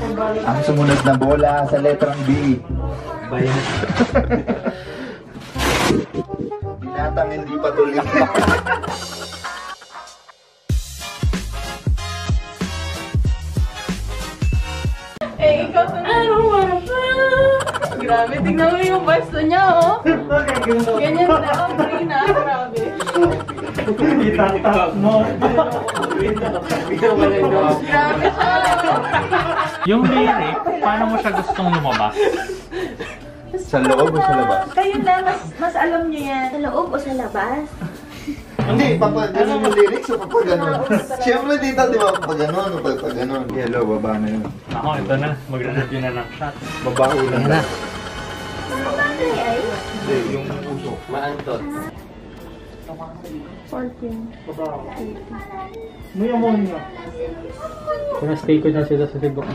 Ang sumunod na bola sa letrang B. Bayan. Binatang hindi patuloy. Eh, ikaw na ano, Grabe, tignan mo yung pwesto niya, oh. Ganyan na, oh, green ah, Itatak mo. Yung lyric, paano mo siya gustong lumabas? sa loob o sa labas? Kayo na, mas, mas alam niyo yan. Sa loob o sa labas? Hindi, papa, ganun yung lyrics o papa ganun? Siyempre dito, di ba, papa ganun o papa ganun? Hello, baba na yun. Ako, ito na. Magre-review na ng shot. Baba ulan na. Ano ba ay? Hindi, yung puso. Maantot. 14. May ammonia. Pinastay ko na sila sa tibok.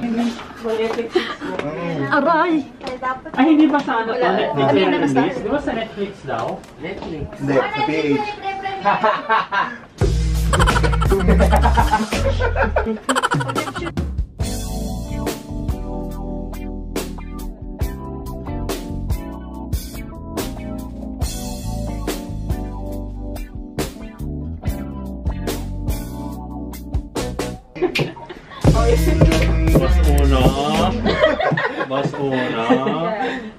Aray! Ay, hindi ba sa ano. Netflix release? Di ba sa Netflix daw? Netflix. Hindi, sa PH. Boss Uno. Boss Uno.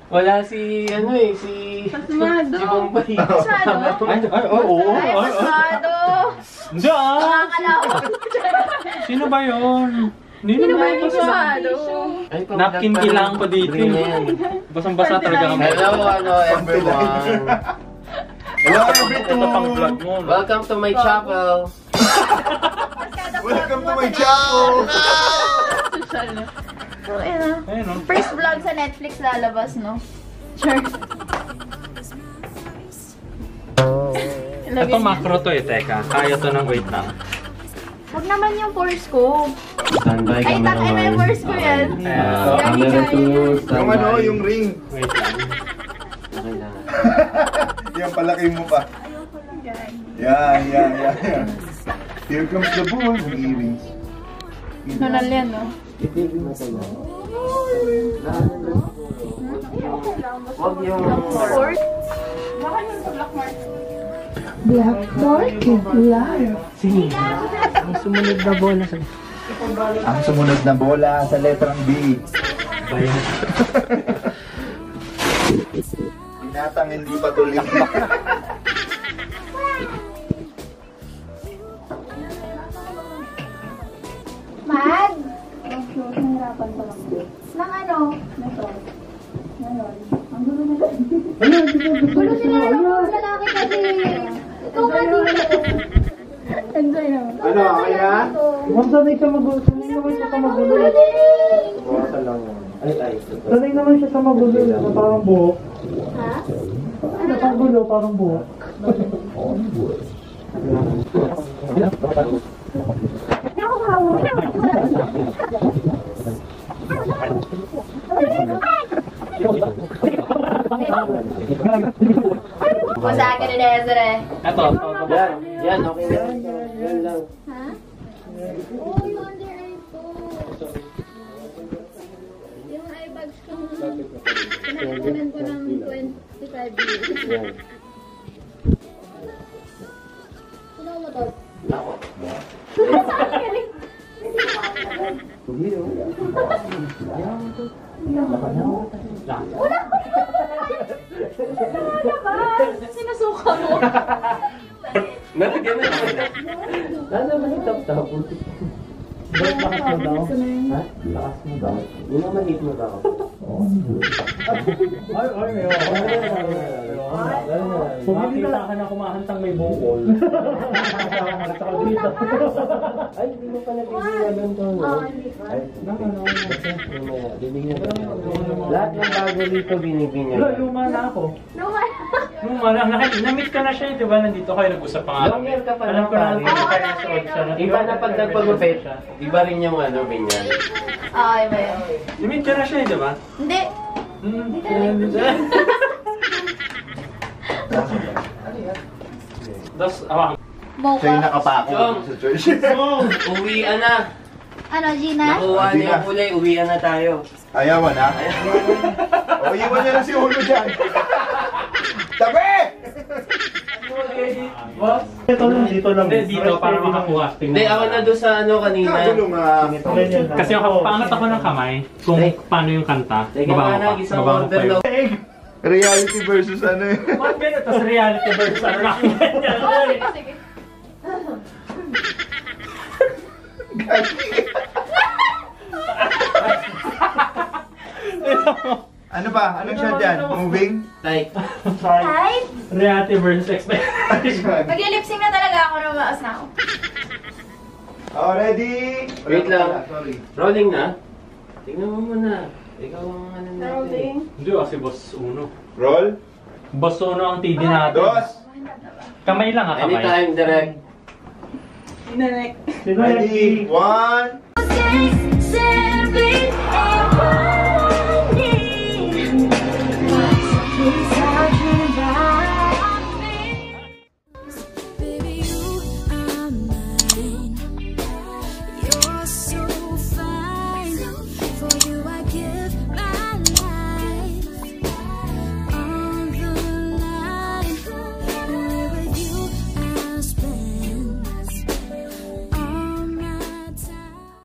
Wala si, ano eh, si... Pasmado. Si Bombay. Pasmado. Ay, ay, oo, oo, Ay, ay, ay. pasmado. Hindi ah! Sino ba yun? Hindi naman yung pang- Napkin kilang ko dito. Basang-basa talaga kami. Hello, ano, everyone. Hello, everyone! Welcome to my chapel. Welcome to my channel! Na. So, ayun na. Ayun, no? First vlog sa Netflix lalabas, no? Sure. Ito macro to eh, teka. Kaya to ng wait lang. Huwag naman yung force ko. Standby Ay, tak, ay, may force ko yan. Uh, camera two, Yung ano, yung ring. Wait lang. Okay lang. Yan, palaki mo pa. Yan, yan, yan, yan. Here comes the bull. Yung earrings. Nunal yan, no? Huwag yung... Force? Baka yung sa black mark. Ang sumunod na bola sa... Ang sumunod na bola sa letrang B. Bayan. Binatang hindi patuloy. Mag! Nahirapan pa lang. Nang ano? Nito. Ngayon. Ang gulo na lang. Gulo sila ng mga lalaki kasi. Ikaw nga dito. Enjoy naman. Ano, kaya? Huwag sanay siya magulo. Sanay naman siya sa magulo. Gulo din. Buwasan lang. Ay, ay. Sanay naman siya sa magulo. Na parang buhok. Ha? Ano pang gulo, parang buhok. Ako hawak. What's that gonna Desiree? Ito. Yan, yan, okay na. Yan lang. Ha? Oo, yung under eye ko. Yung eye bags ko. Pinakakunan ko ng 25 years. Yan. Sino mo to? Ako. Hindi, oh. Sinusuka mo. Nalagyan na. Lalo ba yung tap-tap? Ba't lakas mo daw? Lakas mo daw. Yun ang mahit mo daw. Ay, ay, may Makita ka na kumahantang may bungol. Saka dito. Ay, hindi mo pa nabibigyan doon to, no? Oo, hindi pa. Ay, bibigyan ko. Lahat ng bago dito binibigyan. Wala, luma na ako. Luma na. Nakit- Na-meet ka na siya, di ba? Nandito kayo nag-usap pa nga. Long ka pa Alam lang, ko na pare. Iba na pag nagpagupit, iba rin yung ano, ganyan. Ay, ba yun? Na-meet ka na siya, di ba? Hindi. Hmm. Tapos, awang. Siya yung nakapako Chong. sa church. Uwian na. Ano, Gina? Nakuha Hindi na yung kulay, uwian na tayo. Ayaw mo na? O, iwan niya na si Ulo dyan. Tabi! Boss? Ito lang, dito lang. Hindi, dito para makakuha. Hindi, ako na doon sa ano kanina. Ganyan lang. Kasi yung paangat ako ng kamay, kung paano yung kanta, nga pa. order pa yun. Reality versus ano eh. Ba't ganun? Tapos reality versus ano lang ganyan. Sige, Ano ba? Anong shot yan? Moving? Tay. Type? Reality versus expectation. Mag-lipsing na talaga ako na maas na ako. Oh, ready? Wait lang. Sorry. Rolling na? Tingnan mo muna. Ikaw ang ano natin. Rolling. Hindi kasi boss uno. Roll. Boss uno ang TD natin. Dos. Kamay lang ah, kamay. Anytime, direct. Sino Ready? One. Simply